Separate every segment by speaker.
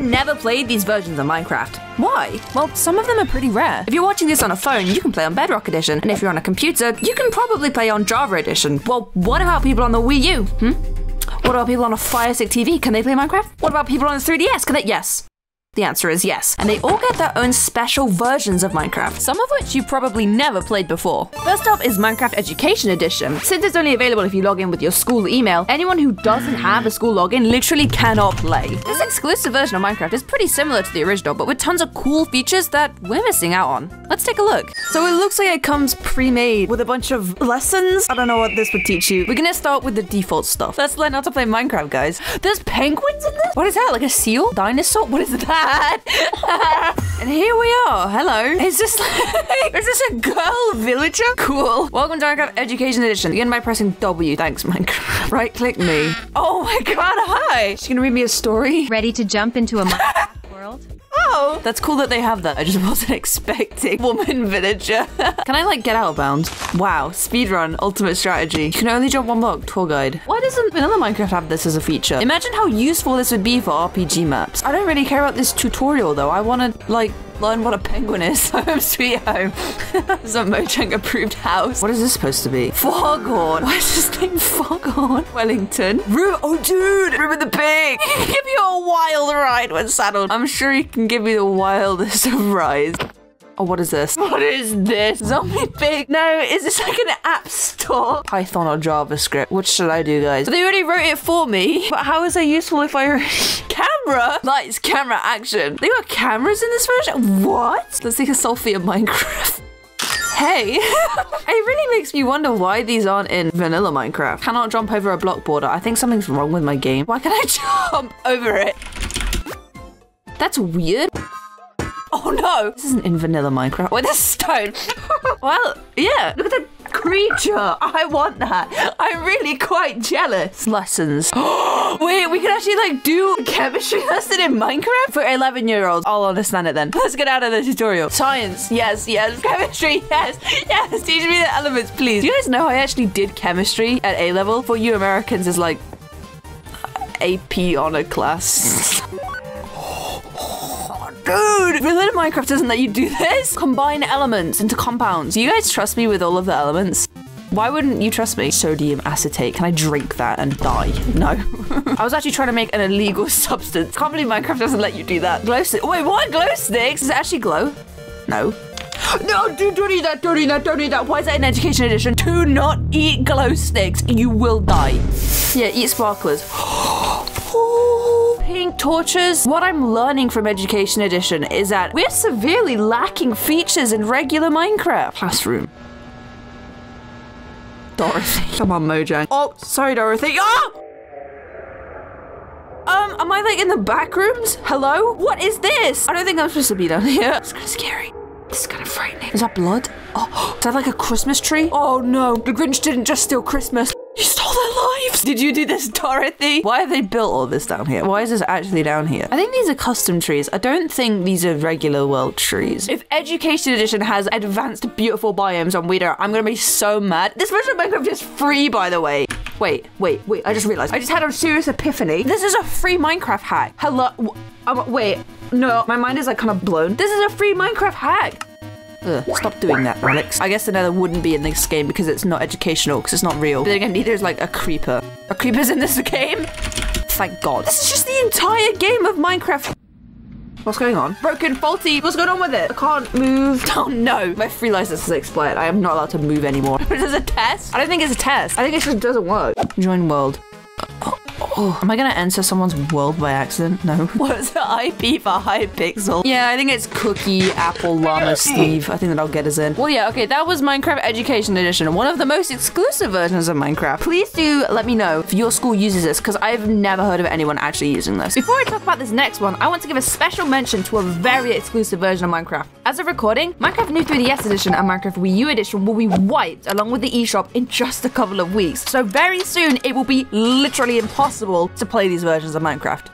Speaker 1: never played these versions of Minecraft. Why?
Speaker 2: Well, some of them are pretty rare.
Speaker 1: If you're watching this on a phone, you can play on Bedrock Edition, and if you're on a computer, you can probably play on Java Edition. Well, what about people on the Wii U? Hmm? What about people on a Fire Stick TV? Can they play Minecraft? What about people on the 3DS? Can they? Yes. The answer is yes. And they all get their own special versions of Minecraft.
Speaker 2: Some of which you've probably never played before.
Speaker 1: First up is Minecraft Education Edition. Since it's only available if you log in with your school email, anyone who doesn't have a school login literally cannot play. This exclusive version of Minecraft is pretty similar to the original, but with tons of cool features that we're missing out on. Let's take a look. So it looks like it comes pre-made with a bunch of lessons. I don't know what this would teach you. We're gonna start with the default stuff. Let's learn how to play Minecraft, guys. There's penguins in this? What is that? Like a seal? Dinosaur? What is that? And here we are. Hello. Is this like, is this a girl villager? Cool. Welcome to Minecraft Education Edition. Begin by pressing W. Thanks, Minecraft. Right click me. Oh my god, hi. She's gonna read me a story.
Speaker 3: Ready to jump into a Minecraft world?
Speaker 1: Oh, that's cool that they have that. I just wasn't expecting woman villager. Can I like get out of bounds? Wow, speedrun, ultimate strategy. You can only jump one block, tour guide. Why doesn't vanilla Minecraft have this as a feature? Imagine how useful this would be for RPG maps. I don't really care about this tutorial though. I want to like learn what a penguin is. Home sweet home. It's a Mojang approved house. What is this supposed to be? Foghorn. Why is this name Foghorn? Wellington. Ru oh dude, Ruben the pig. He can give you a wild ride when saddled. I'm sure he can give you the wildest of rides. Oh, what is this? What is this? Zombie pig. No, is this like an app store? Python or JavaScript? What should I do, guys? They already wrote it for me. But how is that useful if I camera? Lights, camera, action. They got cameras in this version? What? Let's take a selfie of Minecraft. Hey, it really makes me wonder why these aren't in vanilla Minecraft. Cannot jump over a block border. I think something's wrong with my game. Why can't I jump over it? That's weird. Oh no! This isn't in vanilla Minecraft. With a stone. well, yeah. Look at the creature. I want that. I'm really quite jealous. Lessons. Wait, we can actually like do chemistry lesson in Minecraft for 11 year olds. I'll understand it then. Let's get out of the tutorial. Science. Yes, yes. Chemistry. Yes, yes. Teach me the elements, please. Do you guys know I actually did chemistry at A level? For you Americans, is like AP honor class. Dude, vanilla Minecraft doesn't let you do this. Combine elements into compounds. You guys trust me with all of the elements? Why wouldn't you trust me? Sodium acetate. Can I drink that and die? No. I was actually trying to make an illegal substance. Can't believe Minecraft doesn't let you do that. Glow stick. Wait, what? Glow sticks? Does it actually glow? No. No, dude, don't eat that, don't eat that, don't eat that. Why is that in Education Edition? Do not eat glow sticks. You will die. Yeah, eat sparklers. Oh, Pink torches. What I'm learning from Education Edition is that we're severely lacking features in regular Minecraft. Classroom. Dorothy. Come on, Mojang. Oh, sorry, Dorothy. Oh! Um, am I like in the back rooms? Hello? What is this? I don't think I'm supposed to be down here. It's kind of scary. This is kind of frightening. Is that blood? Oh, is that like a Christmas tree? Oh no, the Grinch didn't just steal Christmas. Did you do this, Dorothy? Why have they built all this down here? Why is this actually down here? I think these are custom trees. I don't think these are regular world trees. If Education Edition has advanced beautiful biomes on Weeder, I'm gonna be so mad. This version of Minecraft is free, by the way. Wait, wait, wait, I just realized. I just had a serious epiphany. This is a free Minecraft hack. Hello, um, wait, no, my mind is like kind of blown. This is a free Minecraft hack. Ugh, stop doing that, Alex. I guess the nether wouldn't be in this game because it's not educational, because it's not real. But then again, neither is like a creeper. A creeper's in this game? Thank God. This is just the entire game of Minecraft. What's going on? Broken, faulty. What's going on with it? I can't move. Oh no. My free license has expired. I am not allowed to move anymore. Is this a test? I don't think it's a test. I think it just doesn't work. Join world. Oh. Am I gonna enter someone's world by accident? No. What's the IP for Hypixel? Yeah, I think it's Cookie, Apple, Llama, Steve. I think that I'll get us in. Well, yeah, okay, that was Minecraft Education Edition, one of the most exclusive versions of Minecraft. Please do let me know if your school uses this, because I've never heard of anyone actually using this. Before I talk about this next one, I want to give a special mention to a very exclusive version of Minecraft. As of recording, Minecraft New 3DS Edition and Minecraft Wii U Edition will be wiped along with the eShop in just a couple of weeks. So very soon, it will be literally impossible to play these versions of Minecraft.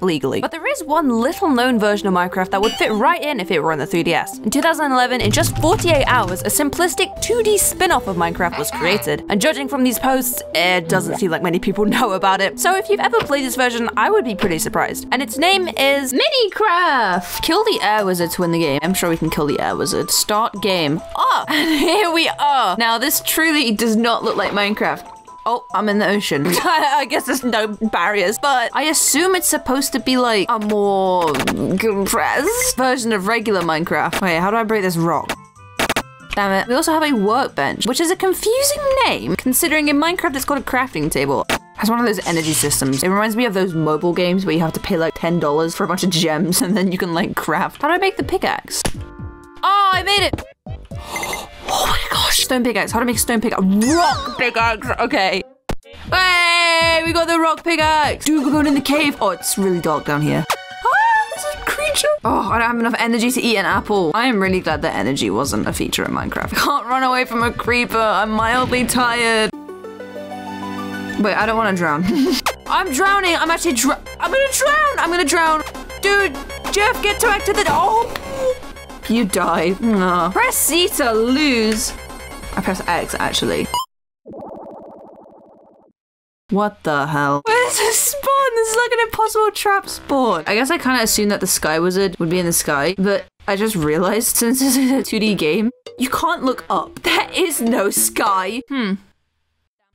Speaker 2: legally. But there is one little known version of Minecraft that would fit right in if it were on the 3DS. In 2011, in just 48 hours, a simplistic 2D spin-off of Minecraft was created. And judging from these posts, it doesn't seem like many people know about it. So if you've ever played this version, I would be pretty surprised. And its name is
Speaker 1: Minicraft! Kill the air wizard to win the game. I'm sure we can kill the air wizard. Start game. Oh, and here we are. Now, this truly does not look like Minecraft. Oh, I'm in the ocean. I guess there's no barriers, but I assume it's supposed to be like a more compressed version of regular Minecraft. Wait, how do I break this rock? Damn it. We also have a workbench, which is a confusing name, considering in Minecraft it's called a crafting table. It's one of those energy systems. It reminds me of those mobile games where you have to pay like $10 for a bunch of gems and then you can like craft. How do I make the pickaxe? Oh, I made it! Oh my gosh, stone pickaxe. How to make a stone pickaxe? Rock pickaxe. Okay. Hey, we got the rock pickaxe. Dude, we're going in the cave. Oh, it's really dark down here. Ah, this is a creature. Oh, I don't have enough energy to eat an apple. I am really glad that energy wasn't a feature in Minecraft. I can't run away from a creeper. I'm mildly tired. Wait, I don't want to drown. I'm drowning. I'm actually dr- I'm gonna drown. I'm gonna drown. Dude, Jeff, get back to the- Oh! You die. No. Press C to lose. I press X actually. What the hell? Where's the spawn? This is like an impossible trap spawn. I guess I kind of assumed that the Sky Wizard would be in the sky, but I just realized since this is a 2D game, you can't look up. There is no sky.
Speaker 2: Hmm.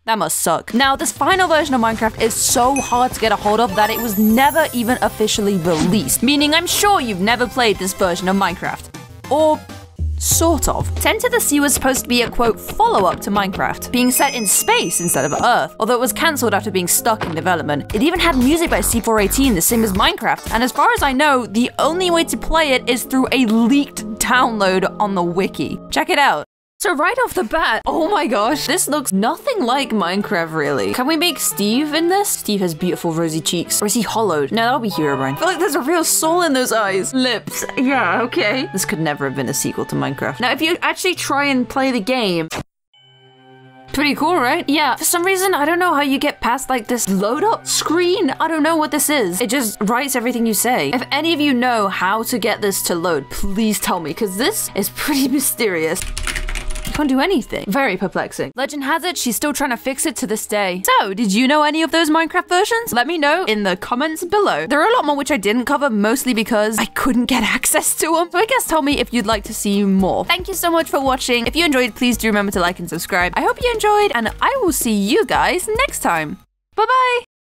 Speaker 2: That must suck. Now, this final version of Minecraft is so hard to get a hold of that it was never even officially released, meaning I'm sure you've never played this version of Minecraft. Or sort of. 0x10c was supposed to be a quote follow up to Minecraft, being set in space instead of Earth, although it was cancelled after being stuck in development. It even had music by C418, the same as Minecraft, and as far as I know, the only way to play it is through a leaked download on the wiki. Check it out.
Speaker 1: So right off the bat, oh my gosh, this looks nothing like Minecraft really. Can we make Steve in this? Steve has beautiful rosy cheeks. Or is he hollowed? No, that'll be Herobrine. I feel like there's a real soul in those eyes. Lips. Yeah, okay. This could never have been a sequel to Minecraft. Now, if you actually try and play the game, Pretty cool, right? Yeah, for some reason, I don't know how you get past like this load up screen. I don't know what this is. It just writes everything you say. If any of you know how to get this to load, please tell me, because this is pretty mysterious. You can't do anything. Very perplexing.
Speaker 2: Legend has it she's still trying to fix it to this day. So, did you know any of those Minecraft versions? Let me know in the comments below. There are a lot more which I didn't cover, mostly because I couldn't get access to them. So I guess tell me if you'd like to see more. Thank you so much for watching. If you enjoyed, please do remember to like and subscribe. I hope you enjoyed, and I will see you guys next time. Bye bye!